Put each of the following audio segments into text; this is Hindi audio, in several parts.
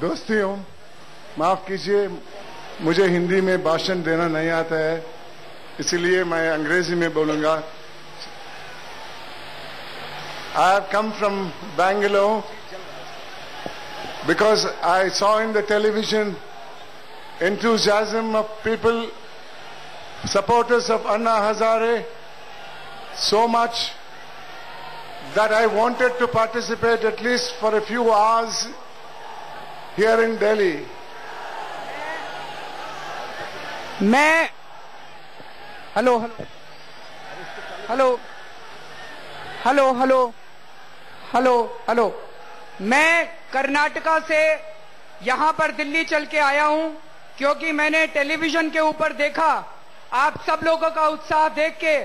दोस्ती हूँ माफ़ कीजिए, मुझे हिंदी में भाषण देना नहीं आता है, इसलिए मैं अंग्रेज़ी में बोलूँगा। I have come from Bangalore because I saw in the television enthusiasm of people supporters of Anna Hazare so much that I wanted to participate at least for a few hours here in Delhi. मैं hello hello hello hello hello hello मैं कर्नाटका से यहाँ पर दिल्ली चल के आया हूँ, क्योंकि मैंने टेलीविज़न के ऊपर देखा। आप सब लोगों का उत्साह देख के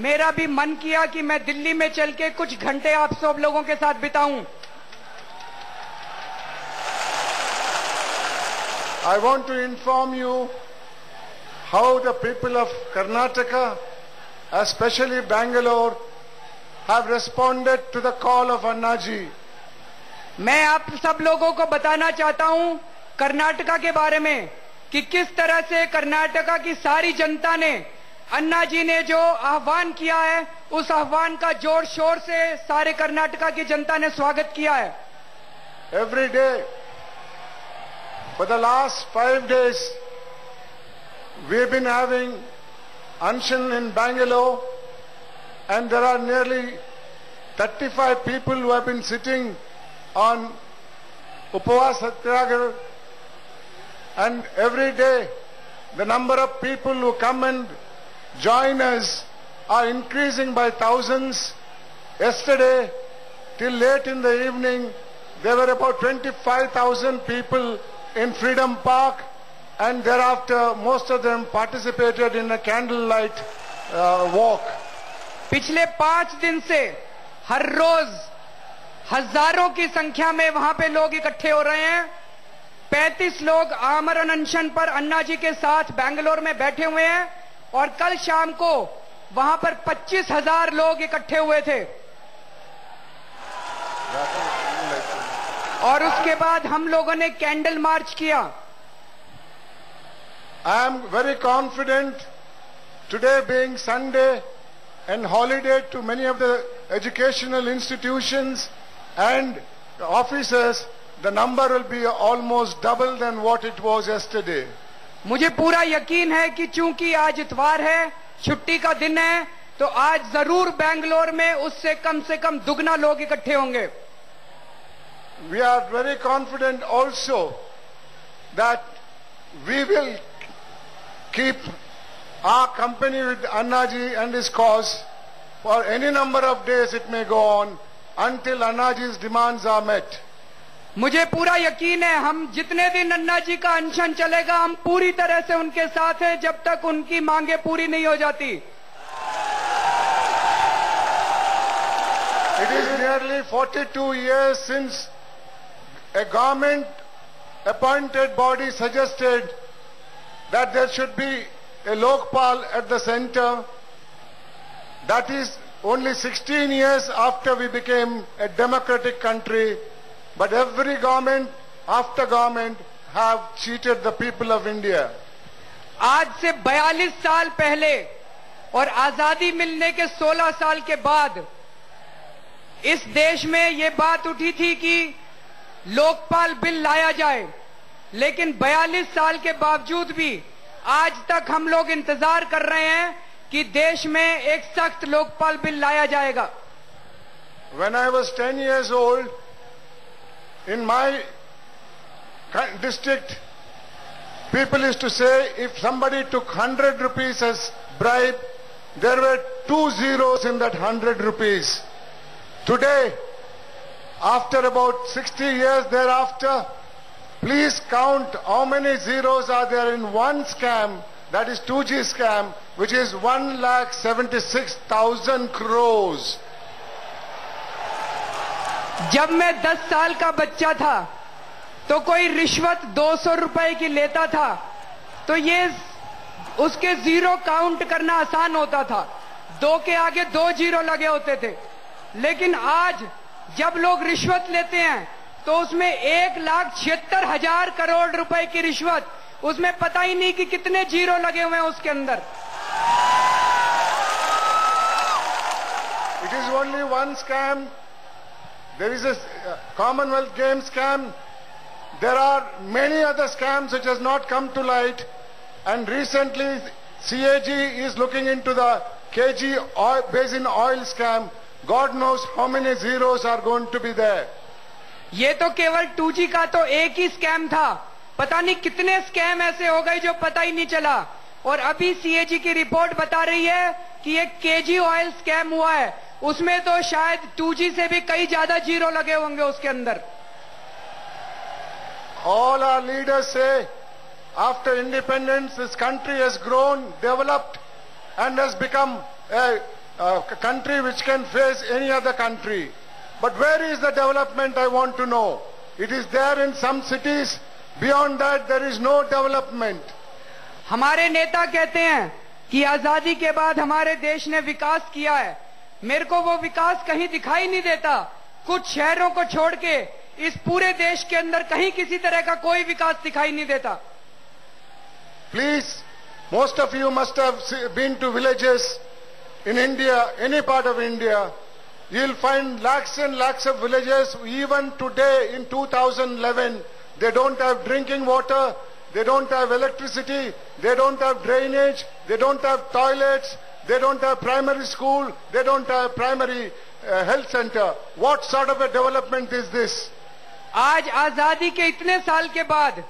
मेरा भी मन किया कि मैं दिल्ली में चल के कुछ घंटे आप सब लोगों के साथ बिताऊं। I want to inform you how the people of Karnataka, especially Bangalore, have responded to the call of Annaji. मैं आप सब लोगों को बताना चाहता हूँ कर्नाटका के बारे में कि किस तरह से कर्नाटका की सारी जनता ने अन्ना जी ने जो आह्वान किया है उस आह्वान का ज़ोर शोर से सारे कर्नाटका की जनता ने स्वागत किया है Every day, for the last five days, we've been having Anshan in Bangalore, and there are nearly 35 people who have been sitting on Upavas Satyagraha, and every day the number of people who come and join us are increasing by thousands. Yesterday, till late in the evening, there were about 25,000 people in Freedom Park, and thereafter, most of them participated in a candlelight uh, walk. पिछले पाँच दिन से हर रोज हज़ारों की संख्या में वहाँ पे लोग इकट्ठे हो रहे हैं 35 लोग आमरण अनशन पर अन्ना जी के साथ बैंगलोर में बैठे हुए हैं और कल शाम को वहाँ पर पच्चीस हज़ार लोग इकट्ठे हुए थे और उसके बाद हम लोगों ने कैंडल मार्च किया। I am very confident today being Sunday and holiday to many of the educational institution and officers the number will be almost double than what it was yesterday मुझे पूरा यकीन है कि चूँकि आज इतवार है छुट्टी का दिन है तो आज ज़रूर बेंगलोर में उससे कम से कम दुगना लोग इकट्ठे होंगे। We are very confident also that we will keep our company with Annaji and his cause for any number of days it may go on until Annaji's demands are met. मुझे पूरा यकीन है हम जितने दिन अन्ना जी का अनशन चलेगा हम पूरी तरह से उनके साथ हैं जब तक उनकी मांगे पूरी नहीं हो जाती It is nearly 42 years since a government appointed body suggested that there should be a Lokpal at the center. That is only 16 years after we became a democratic country. But every government after government have cheated the people of India. आज से 42 साल पहले और आज़ादी मिलने के 16 साल के बाद इस देश में ये बात उठी थी कि लोकपाल बिल लाया जाए। लेकिन 42 साल के बावजूद भी आज तक हम लोग इंतज़ार कर रहे हैं कि देश में एक सख्त लोकपाल बिल लाया जाएगा। When I was ten years old in my district people is to say if somebody to hundred rupees as bribe there were two zeros in that hundred rupees today after about 60 years thereafter, please count how many zeros are there in one scam, that is 2G scam, which is 1 lakh 76,000 crores. जब मैं 10 साल का बच्चा था तो कोई रिश्वत 200 रुपए की लेता था तो ये उसके ज़ीरो काउंट करना आसान होता था दो के आगे दो ज़ीरो लगे होते थे लेकिन आज जब लोग रिश्वत लेते हैं तो उसमें एक लाख छिहत्तर हज़ार करोड़ रुपए की रिश्वत। उसमें पता ही नहीं कि कितने ज़ीरो लगे हुए हैं उसके अंदर। It is only one scam there is a Commonwealth game scam there are many other scams it has not come to light and recently CAG is looking in to the K KG basin oil scam God knows how many zeros are going to be there ये तो केवल टू का तो एक ही स्कैम था। पता नहीं कितने स्कैम ऐसे हो गए जो पता ही नहीं चला। और अभी सीएजी की रिपोर्ट बता रही है कि एक के जी ऑयल स्कैम हुआ है। उसमें तो शायद 2G से भी कई ज़्यादा ज़ीरो लगे होंगे उसके अंदर। All our leaders say after independence this country has grown developed and has become a, a country which can face any other country. But where is the development, I want to know. It is there in some cities. Beyond that, there is no development. हमारे नेता कहते हैं कि आज़ादी के बाद हमारे देश ने विकास किया है मेरे को वो विकास कहीं दिखाई नहीं देता कुछ शहरों को छोड़ के इस पूरे देश के अंदर कहीं किसी तरह का कोई विकास दिखाई नहीं देता Please, most of you must have se- been to villages in India, any part of India. You'll find lakhs and lakhs of villages, even today in 2011, they don't have drinking water, they don't have electricity, they don't have drainage, they don't have toilets, they don't have primary school, they don't have primary uh, health center. What sort of a development is this? आज आजादी के इतने साल के बाद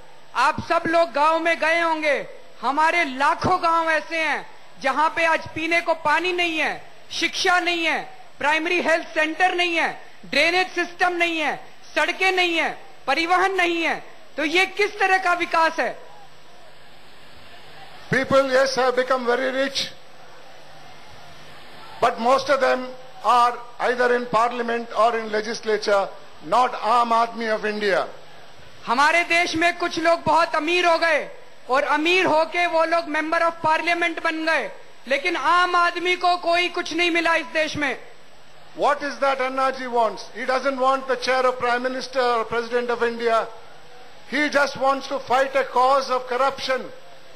आप सब लोग गांव में गए होंगे हमारे लाखों गांव ऐसे हैं जहाँ पे आज पीने को पानी नहीं है शिक्षा नहीं है प्राइमरी हेल्थ सेंटर नहीं है ड्रेनेज सिस्टम नहीं है सड़कें नहीं है परिवहन नहीं है तो ये किस तरह का विकास है? People yes have become very rich but most of them are either in parliament और इन लेजिस्लेचर नॉट आम आदमी ऑफ़ इंडिया हमारे देश में कुछ लोग बहुत अमीर हो गए और अमीर होके वो लोग मेंबर ऑफ़ पार्लियामेंट बन गए। लेकिन आम आदमी को कोई कुछ नहीं मिला इस देश में। What is that Anna ji wants he doesn't want the chair of prime minister और president of India he just wants to fight a cause of corruption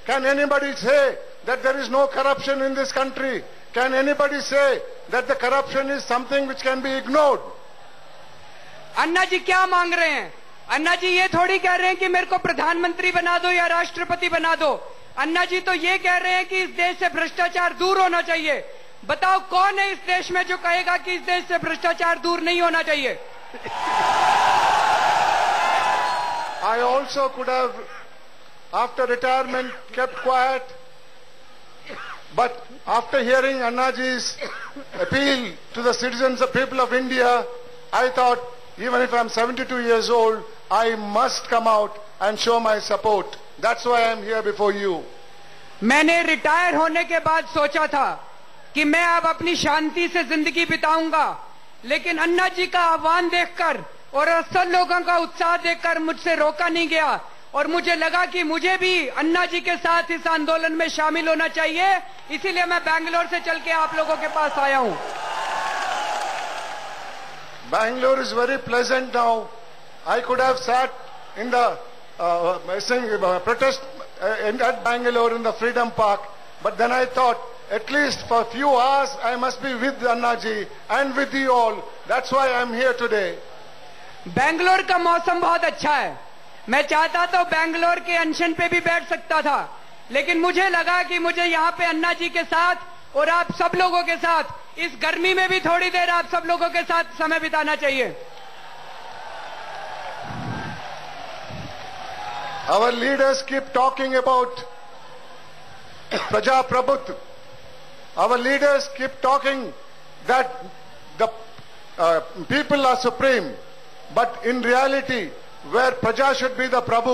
can anybody say that there is no corruption in this country can anybody say that the corruption is something which can be ignored Anna ji क्या मांग रहे हैं? अन्ना जी ये थोड़ी कह रहे हैं कि मेरे को प्रधानमंत्री बना दो या राष्ट्रपति बना दो। अन्ना जी तो ये कह रहे हैं कि इस देश से भ्रष्टाचार दूर होना चाहिए। बताओ कौन है इस देश में जो कहेगा कि इस देश से भ्रष्टाचार दूर नहीं होना चाहिए? I also could after retirement kept quiet but after hearing Anna ji appeal to citizen people of India I thought even if I'm 72 years old, I must come out and show my support. That's why I'm here before you. मैंने रिटायर होने के बाद सोचा था कि मैं अब अपनी शांति से ज़िंदगी बिताऊँगा लेकिन अन्ना जी का आह्वान देखकर और असल लोगों का उत्साह देखकर मुझसे रोका नहीं गया और मुझे लगा कि मुझे भी अन्ना जी के साथ इस आंदोलन में शामिल होना चाहिए इसीलिए मैं बैंगलोर से चल के आप लोगों के पास आया हूँ Bangalore is very pleasant now. I could have sat in the uh, uh, protest uh, in, at Bangalore in the Freedom Park, but then I thought, at least for a few hours, I must be with Annaji and with you all. That's why I'm here today. Bangalore का मौसम बहुत अच्छा है मैं चाहता तो बैंगलोर के अनशन पे भी बैठ सकता था लेकिन मुझे लगा कि मुझे यहाँ पे अन्ना जी के साथ और आप सब लोगों के साथ इस गर्मी में भी थोड़ी देर आप सब लोगों के साथ समय बिताना चाहिए। Our leaders keep talking about प्रजाप्रभुत्व our leaders keep talking that the people are supreme but in reality where प्रजा should be the Prabhu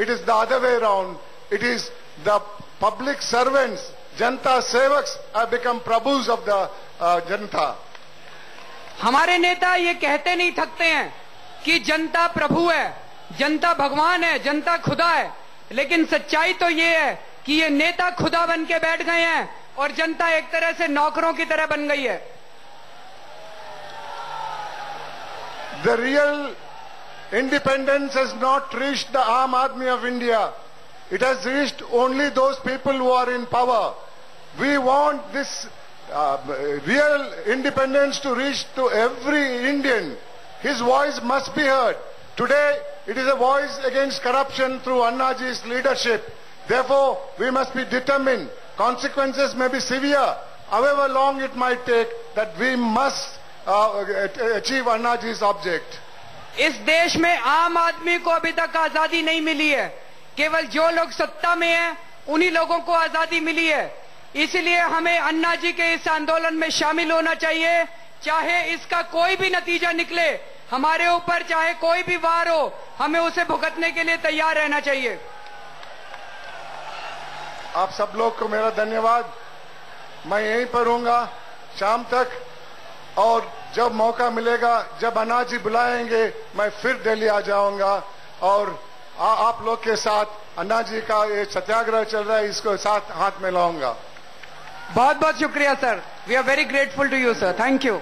it is the other way round it is the public servants जनता सेवक्स आई बिकम प्रभुज ऑफ़ द जनता। हमारे नेता ये कहते नहीं थकते हैं कि जनता प्रभु है जनता भगवान है जनता खुदा है लेकिन सच्चाई तो ये है कि ये नेता खुदा बन के बैठ गए हैं और जनता एक तरह से नौकरों की तरह बन गई है। The real independence is not reach the aam aadmi of India it has reached only those people who are in power we want this uh, real independence to reach to every Indian. His voice must be heard. Today, it is a voice against corruption through Annaji's leadership. Therefore, we must be determined. Consequences may be severe, however long it might take, that we must uh, achieve Annaji's object. इस देश में आम आदमी को अभी तक आज़ादी नहीं मिली है केवल जो लोग सत्ता में हैं उन्हीं लोगों को आज़ादी मिली है इसलिए हमें अन्ना जी के इस आंदोलन में शामिल होना चाहिए। चाहे इसका कोई भी नतीजा निकले हमारे ऊपर चाहे कोई भी वार हो हमें उसे भुगतने के लिए तैयार रहना चाहिए। आप सब लोग को मेरा धन्यवाद। मैं यहीं पर हूँगा शाम तक और जब मौका मिलेगा जब अनाज जी बुलाएँगे मैं फिर दिल्ली आ जाऊँगा। और आ, आप लोग के साथ अन्ना जी का ये सत्याग्रह चल रहा है इसको साथ हाथ में लाऊँगा। बहुत बहुत शुक्रिया sir we are very grateful to you sir thank you